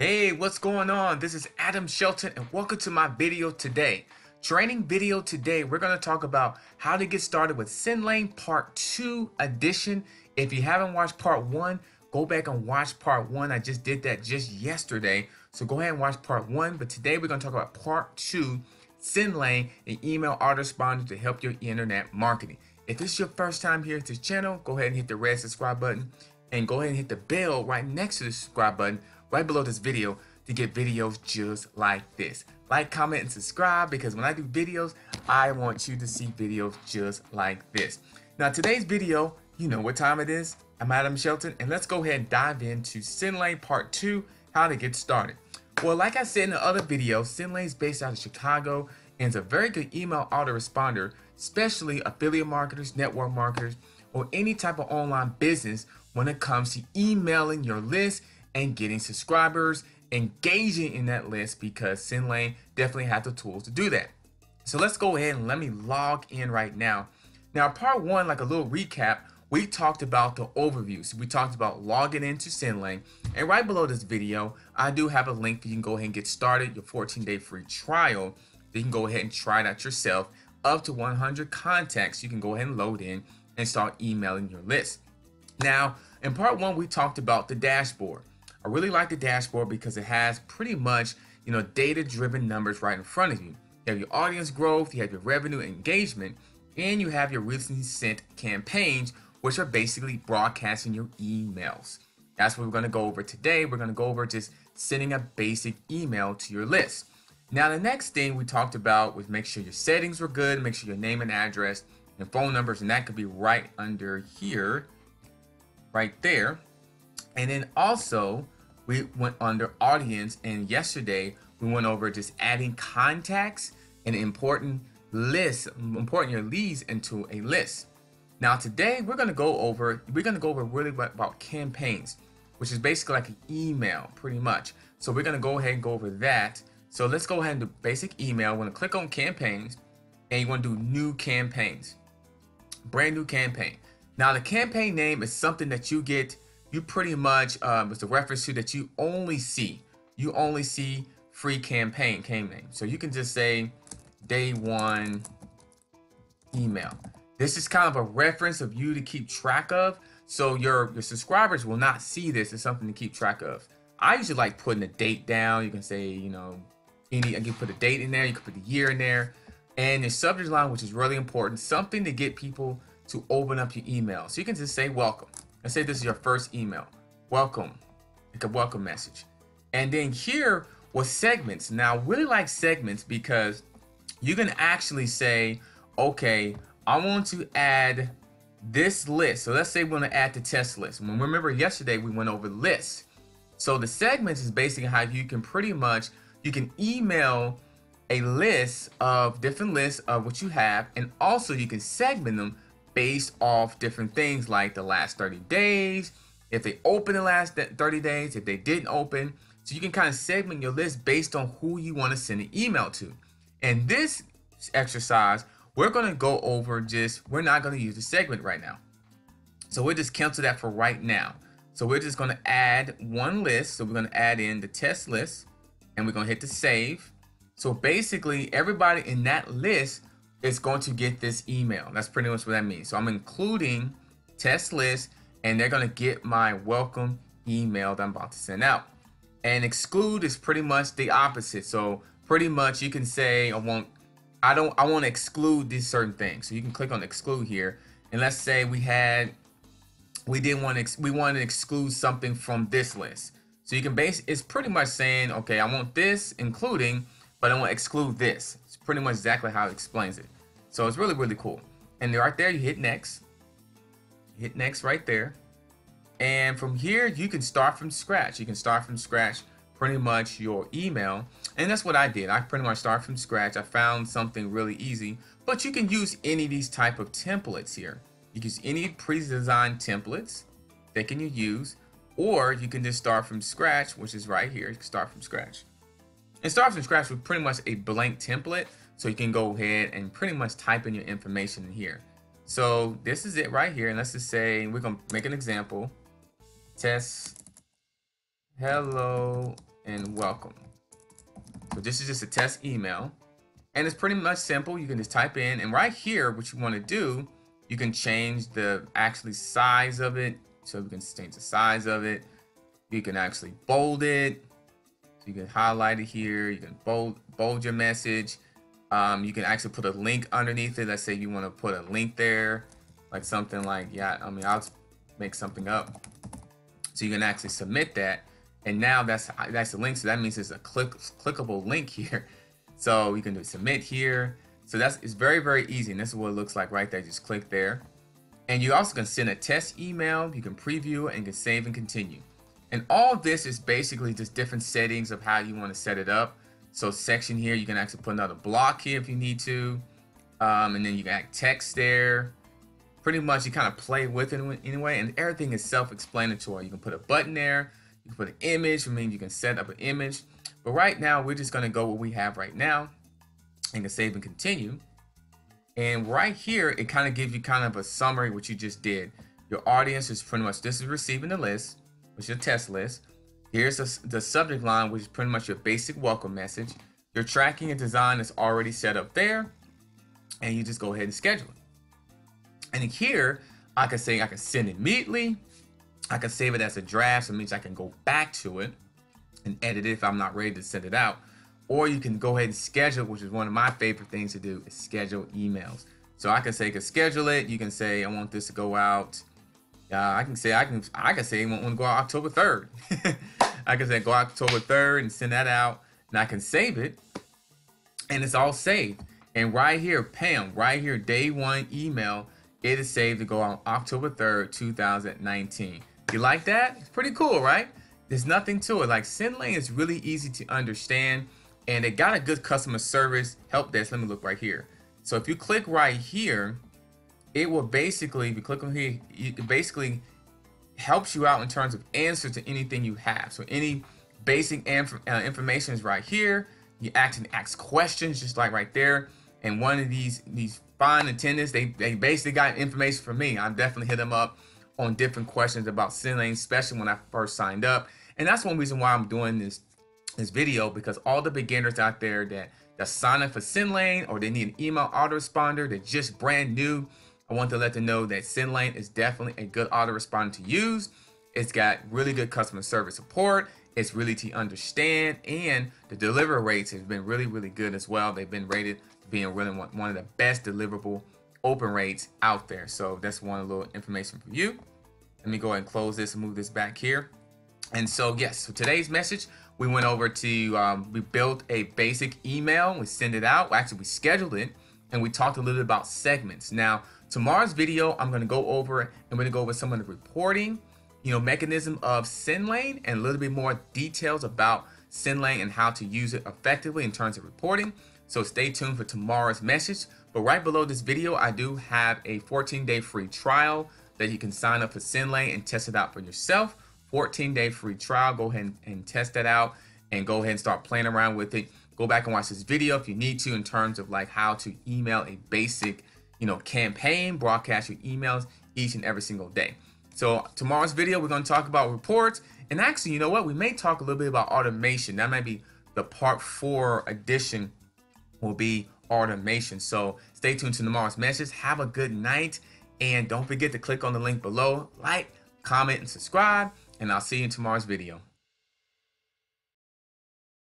Hey, what's going on? This is Adam Shelton and welcome to my video today. Training video today, we're going to talk about how to get started with SendLane Part 2 edition. If you haven't watched Part 1, go back and watch Part 1. I just did that just yesterday. So go ahead and watch Part 1. But today we're going to talk about Part 2, SendLane, an email autoresponder to help your internet marketing. If this is your first time here at this channel, go ahead and hit the red subscribe button and go ahead and hit the bell right next to the subscribe button right below this video to get videos just like this. Like, comment, and subscribe because when I do videos, I want you to see videos just like this. Now, today's video, you know what time it is. I'm Adam Shelton, and let's go ahead and dive into SendLane Part 2, how to get started. Well, like I said in the other video, SendLane is based out of Chicago and is a very good email autoresponder, especially affiliate marketers, network marketers, or any type of online business when it comes to emailing your list and getting subscribers, engaging in that list because SendLane definitely has the tools to do that. So let's go ahead and let me log in right now. Now, part one, like a little recap, we talked about the overview. So we talked about logging into SendLane. And right below this video, I do have a link you can go ahead and get started, your 14-day free trial. You can go ahead and try it out yourself. Up to 100 contacts you can go ahead and load in and start emailing your list. Now, in part one, we talked about the dashboard. I really like the dashboard because it has pretty much, you know, data-driven numbers right in front of you. You have your audience growth, you have your revenue engagement, and you have your recently sent campaigns, which are basically broadcasting your emails. That's what we're going to go over today. We're going to go over just sending a basic email to your list. Now, the next thing we talked about was make sure your settings were good, make sure your name and address and phone numbers, and that could be right under here, right there. And then also, we went under audience, and yesterday we went over just adding contacts and important lists, important your leads into a list. Now today we're gonna go over, we're gonna go over really about campaigns, which is basically like an email, pretty much. So we're gonna go ahead and go over that. So let's go ahead and do basic email. We're gonna click on campaigns, and you want to do new campaigns, brand new campaign. Now the campaign name is something that you get you pretty much um, it's a reference to that you only see. You only see free campaign campaign name. So you can just say day one email. This is kind of a reference of you to keep track of. So your, your subscribers will not see this as something to keep track of. I usually like putting a date down. You can say, you know, any, you can put a date in there. You can put the year in there. And the subject line, which is really important, something to get people to open up your email. So you can just say welcome. Let's say this is your first email. Welcome, like a welcome message. And then here was segments. Now, I really like segments because you can actually say, okay, I want to add this list. So let's say we want to add the test list. Remember yesterday we went over lists. So the segments is basically how you can pretty much, you can email a list of different lists of what you have and also you can segment them based off different things like the last 30 days, if they open the last 30 days, if they didn't open. So you can kind of segment your list based on who you want to send an email to. And this exercise, we're going to go over just, we're not going to use the segment right now. So we'll just cancel that for right now. So we're just going to add one list. So we're going to add in the test list and we're going to hit the save. So basically everybody in that list is going to get this email. That's pretty much what that means. So I'm including test list and they're going to get my welcome email that I'm about to send out. And exclude is pretty much the opposite. So pretty much you can say I want I don't I want to exclude these certain things. So you can click on exclude here. And let's say we had we didn't want to we want to exclude something from this list. So you can base it's pretty much saying, okay, I want this including, but I want to exclude this It's pretty much exactly how it explains it. So it's really, really cool. And right there, you hit next. Hit next right there. And from here, you can start from scratch. You can start from scratch pretty much your email. And that's what I did. I pretty much start from scratch. I found something really easy. But you can use any of these type of templates here. You can use any pre-designed templates that can you use. Or you can just start from scratch, which is right here. You can start from scratch. And start from scratch with pretty much a blank template. So you can go ahead and pretty much type in your information in here. So this is it right here. And let's just say we're going to make an example. Test hello and welcome. So this is just a test email. And it's pretty much simple. You can just type in, and right here, what you want to do, you can change the actually size of it. So we can change the size of it. You can actually bold it. You can highlight it here. You can bold bold your message. Um, you can actually put a link underneath it. Let's say you want to put a link there, like something like yeah. I mean, I'll make something up. So you can actually submit that, and now that's that's the link. So that means it's a click clickable link here. So you can do submit here. So that's it's very very easy, and this is what it looks like right there. Just click there, and you also can send a test email. You can preview and can save and continue. And all this is basically just different settings of how you want to set it up. So section here, you can actually put another block here if you need to. Um, and then you can add text there. Pretty much you kind of play with it anyway. And everything is self-explanatory. You can put a button there. You can put an image. I mean, you can set up an image. But right now, we're just going to go what we have right now. And can save and continue. And right here, it kind of gives you kind of a summary what you just did. Your audience is pretty much, this is receiving the list which is your test list. Here's the, the subject line, which is pretty much your basic welcome message. Your tracking and design is already set up there, and you just go ahead and schedule it. And here, I can say I can send immediately. I can save it as a draft, so it means I can go back to it and edit it if I'm not ready to send it out. Or you can go ahead and schedule, which is one of my favorite things to do, is schedule emails. So I can say, I can schedule it. You can say, I want this to go out uh, I can say I can I can say want to go out October third. I can say go October third and send that out, and I can save it, and it's all saved. And right here, Pam, right here, day one email, it is saved to go on October third, 2019. You like that? It's pretty cool, right? There's nothing to it. Like SendLane is really easy to understand, and they got a good customer service help desk. Let me look right here. So if you click right here, it will basically, if you click on here, it basically helps you out in terms of answer to anything you have. So any basic inf uh, information is right here. You actually ask questions just like right there. And one of these these fine attendants, they, they basically got information for me. I definitely hit them up on different questions about SendLane, especially when I first signed up. And that's one reason why I'm doing this this video because all the beginners out there that that sign up for SendLane or they need an email autoresponder, they're just brand new I want to let them know that SendLane is definitely a good autoresponder to use. It's got really good customer service support. It's really to understand, and the delivery rates have been really, really good as well. They've been rated being really one of the best deliverable open rates out there. So that's one little information for you. Let me go ahead and close this and move this back here. And so yes, so today's message, we went over to, um, we built a basic email, we send it out. Actually, we scheduled it, and we talked a little bit about segments. Now, Tomorrow's video, I'm going to go over and we're going to go over some of the reporting, you know, mechanism of SendLane and a little bit more details about SendLane and how to use it effectively in terms of reporting. So stay tuned for tomorrow's message. But right below this video, I do have a 14-day free trial that you can sign up for SendLane and test it out for yourself. 14-day free trial. Go ahead and, and test that out and go ahead and start playing around with it. Go back and watch this video if you need to in terms of like how to email a basic you know, campaign, broadcast your emails each and every single day. So tomorrow's video, we're going to talk about reports. And actually, you know what? We may talk a little bit about automation. That might be the part four edition will be automation. So stay tuned to tomorrow's message. Have a good night. And don't forget to click on the link below, like, comment, and subscribe. And I'll see you in tomorrow's video.